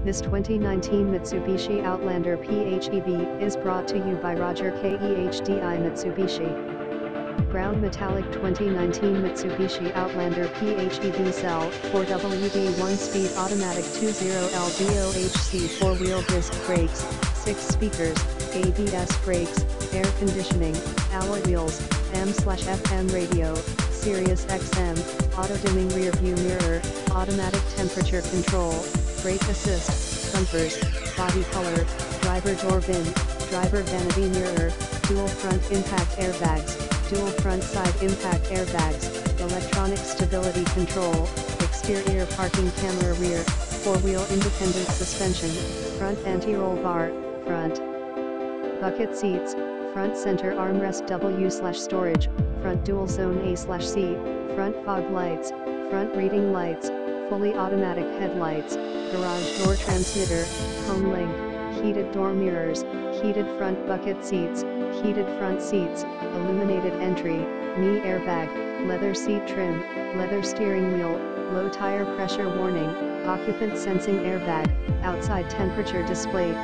This 2019 Mitsubishi Outlander PHEV is brought to you by Roger KEHDI Mitsubishi. Brown Metallic 2019 Mitsubishi Outlander PHEV SEL 4WD 1-speed automatic 20LBOHC 4-wheel disc brakes, 6 speakers, ABS brakes, air conditioning, alloy wheels, M/FM radio, Sirius XM, auto-dimming rear view mirror, automatic temperature control, brake assist, bumpers, body color, driver door VIN, driver vanity mirror, dual front impact airbags, dual front side impact airbags, electronic stability control, exterior parking camera rear, four-wheel independent suspension, front anti-roll bar, front bucket seats, front center armrest W slash storage, front dual zone A slash C, front fog lights, front reading lights, fully automatic headlights, garage door transmitter, home link, heated door mirrors, heated front bucket seats, heated front seats, illuminated entry, knee airbag, leather seat trim, leather steering wheel, low tire pressure warning, occupant sensing airbag, outside temperature display.